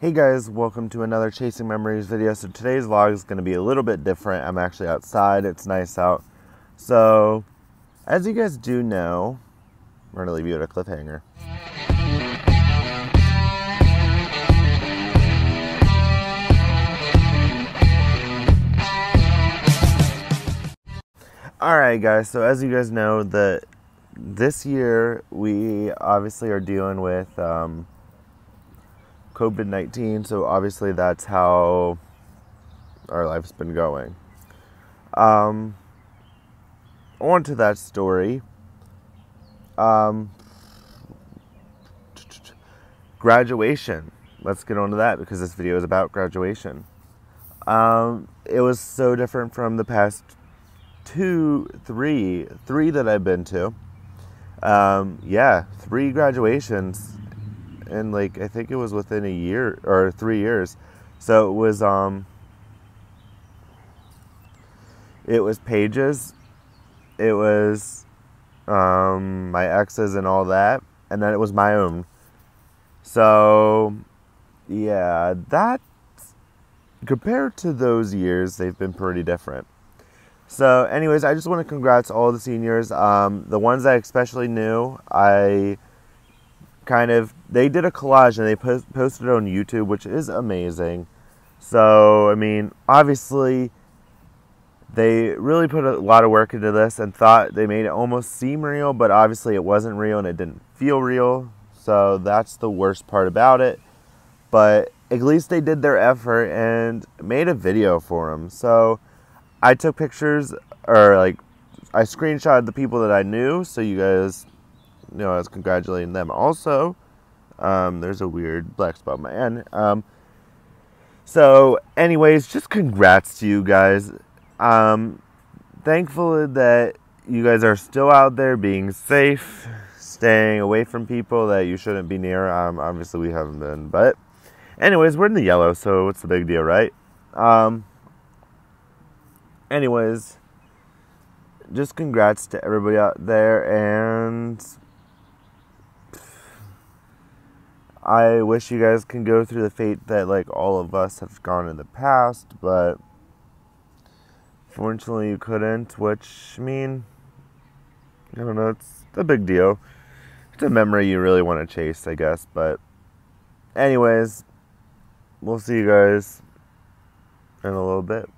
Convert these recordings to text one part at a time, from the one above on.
Hey guys, welcome to another Chasing Memories video. So today's vlog is going to be a little bit different. I'm actually outside, it's nice out. So, as you guys do know, we're going to leave you at a cliffhanger. Alright guys, so as you guys know, that this year we obviously are dealing with um, COVID 19, so obviously that's how our life's been going. Um, on to that story. Um, graduation. Let's get on to that because this video is about graduation. Um, it was so different from the past two, three, three that I've been to. Um, yeah, three graduations, and like I think it was within a year or three years. So it was um, it was Paige's, it was um, my exes and all that, and then it was my own. So yeah, that compared to those years, they've been pretty different. So, anyways, I just want to congrats all the seniors. Um, the ones I especially knew, I kind of they did a collage and they post, posted it on YouTube, which is amazing. So, I mean, obviously, they really put a lot of work into this and thought they made it almost seem real, but obviously it wasn't real and it didn't feel real. So that's the worst part about it. But at least they did their effort and made a video for them. So I took pictures or like I screenshotted the people that I knew, so you guys you know I was congratulating them. Also, um, there's a weird black spot on my end. Um, so, anyways, just congrats to you guys. Um, thankful that you guys are still out there being safe, staying away from people that you shouldn't be near. Um, obviously, we haven't been, but anyways, we're in the yellow, so what's the big deal, right? Um, anyways, just congrats to everybody out there, and I wish you guys can go through the fate that like all of us have gone in the past, but fortunately you couldn't. Which I mean, I don't know. It's a big deal. It's a memory you really want to chase, I guess. But, anyways, we'll see you guys in a little bit.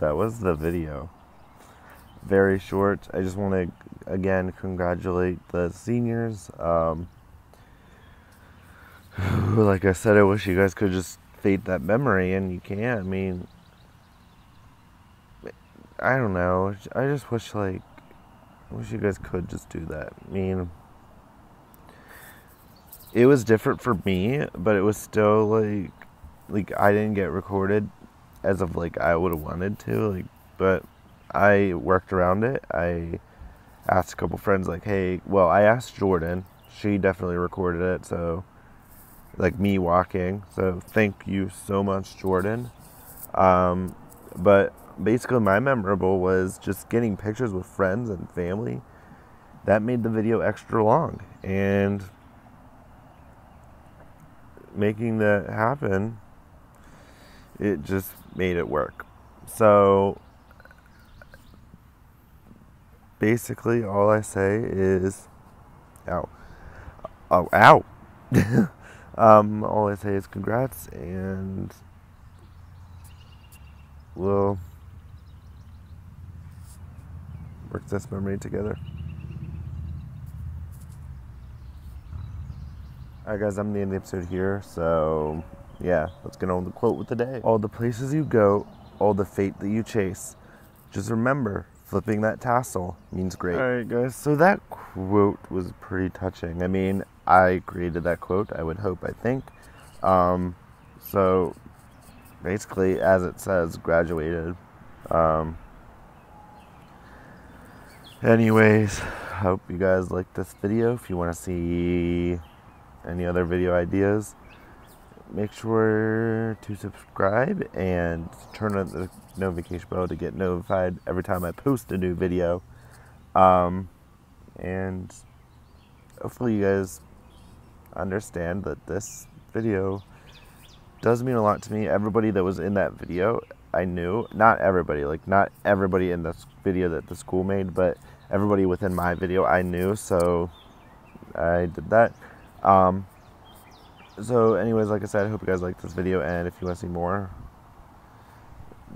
That was the video. Very short. I just want to again congratulate the seniors. Um, like I said, I wish you guys could just fade that memory, and you can't. I mean, I don't know. I just wish, like, I wish you guys could just do that. I mean, it was different for me, but it was still like like I didn't get recorded as of like I would have wanted to, like but I worked around it. I asked a couple friends like, "Hey, well, I asked Jordan. She definitely recorded it, so like me walking. So thank you so much, Jordan. Um, but basically, my memorable was just getting pictures with friends and family. That made the video extra long, and making that happen, it just made it work. So basically, all I say is, ow, oh, ow. Um, all I say is congrats, and we'll work this memory together. Alright, guys, I'm the end of the episode here, so yeah, let's get on the quote with the day. All the places you go, all the fate that you chase, just remember flipping that tassel means great. Alright, guys, so that quote was pretty touching. I mean, I created that quote, I would hope, I think. Um, so basically, as it says, graduated. Um, anyways, hope you guys like this video. If you want to see any other video ideas, make sure to subscribe and turn on the notification bell to get notified every time I post a new video. Um, and hopefully you guys understand that this video does mean a lot to me. Everybody that was in that video, I knew. Not everybody, like not everybody in this video that the school made, but everybody within my video I knew. So I did that. Um, so, anyways, like I said, I hope you guys like this video, and if you want to see more,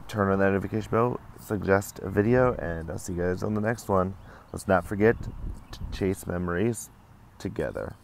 turn on that notification bell, suggest a video, and I'll see you guys on the next one. Let's not forget to chase memories together.